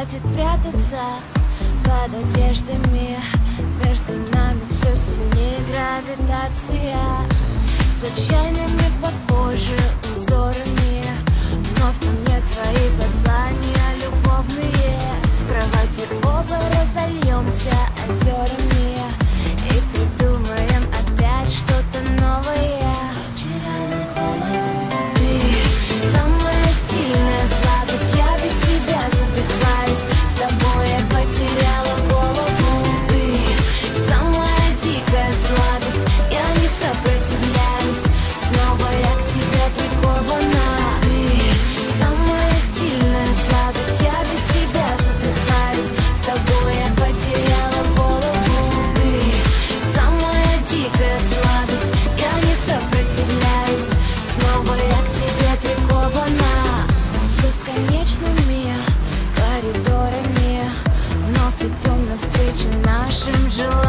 хватит прятаться под одеждами. Между нами все сильнее гравитация. Случайными по коже узорами. Вновь на мне твои послания любовные. Кровати оба разольемся озерами нашим.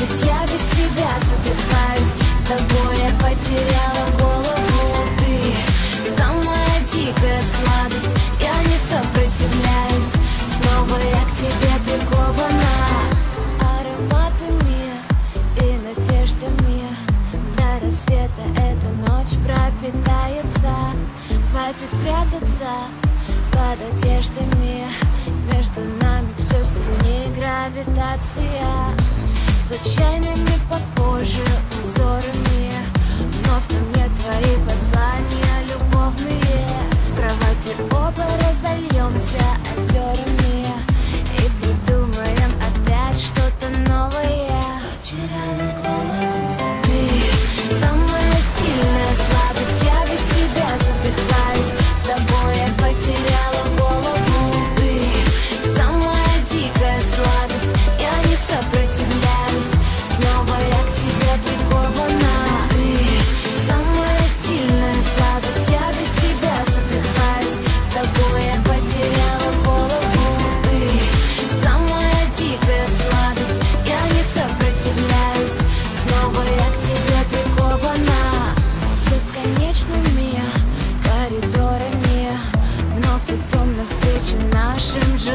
Пусть я без тебя задыхаюсь. С тобой я потеряла голову. Ты самая дикая сладость. Я не сопротивляюсь. Снова я к тебе прикована. Ароматами и надеждами До рассвета эта ночь пропитается. Хватит прятаться под одеждами. Между нами все сильнее гравитация. Случайными по коже узорами Вновь на мне твои послания любовные. Кровати оба разольемся, а 甚至